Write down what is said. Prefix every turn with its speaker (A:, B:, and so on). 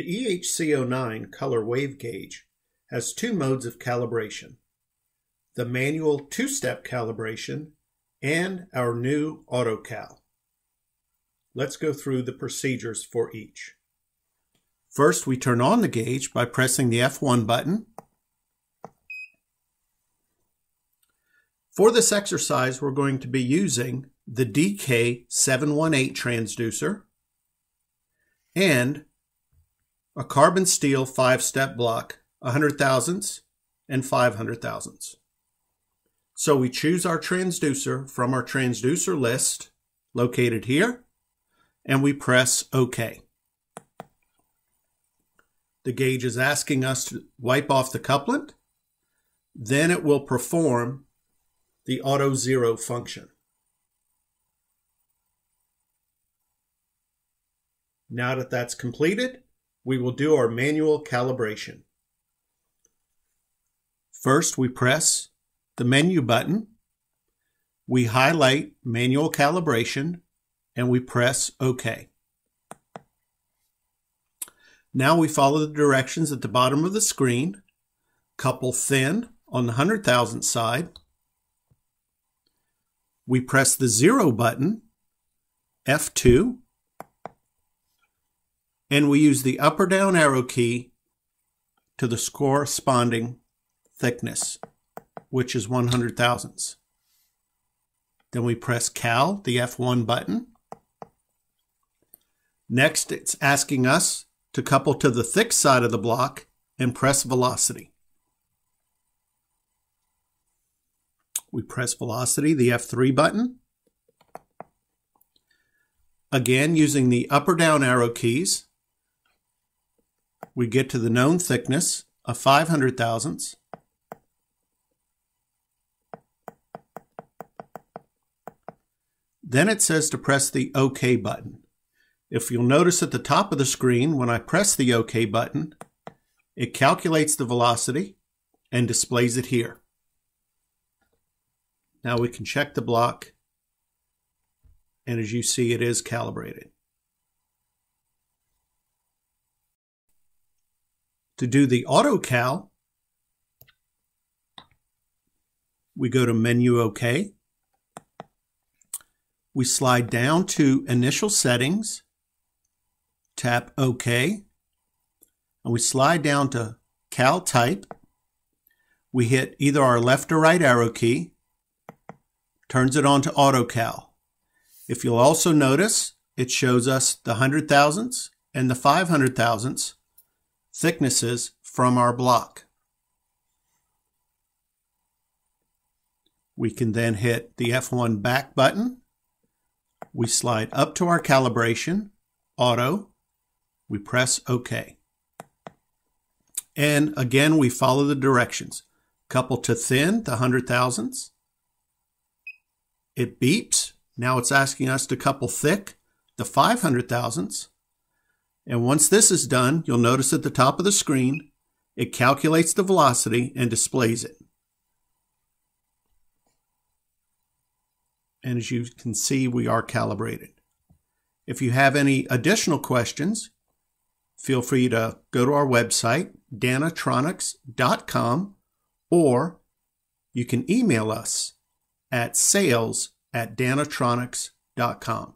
A: The EHC09 color wave gauge has two modes of calibration, the manual two-step calibration and our new AutoCal. Let's go through the procedures for each. First, we turn on the gauge by pressing the F1 button. For this exercise, we're going to be using the DK718 transducer and a carbon steel five-step block, 100 thousandths and 500 thousandths. So we choose our transducer from our transducer list located here, and we press OK. The gauge is asking us to wipe off the couplant. Then it will perform the auto zero function. Now that that's completed, we will do our manual calibration. First, we press the menu button, we highlight manual calibration, and we press OK. Now we follow the directions at the bottom of the screen, couple thin on the 100,000 side. We press the zero button, F2, and we use the up or down arrow key to the corresponding thickness, which is 100 thousandths. Then we press Cal, the F1 button. Next, it's asking us to couple to the thick side of the block and press velocity. We press velocity, the F3 button. Again, using the up or down arrow keys, we get to the known thickness of 500 thousandths. Then it says to press the OK button. If you'll notice at the top of the screen, when I press the OK button, it calculates the velocity and displays it here. Now we can check the block, and as you see, it is calibrated. To do the AutoCal, we go to Menu OK. We slide down to Initial Settings tap OK, and we slide down to Cal Type. We hit either our left or right arrow key, turns it on to AutoCal. If you'll also notice, it shows us the hundred thousandths and the five hundred thousandths thicknesses from our block. We can then hit the F1 back button. We slide up to our calibration, auto, we press OK. And again, we follow the directions. Couple to thin, the hundred thousandths. It beeps. Now it's asking us to couple thick, the 500 thousandths. And once this is done, you'll notice at the top of the screen, it calculates the velocity and displays it. And as you can see, we are calibrated. If you have any additional questions, feel free to go to our website, danatronics.com, or you can email us at sales at danatronics.com.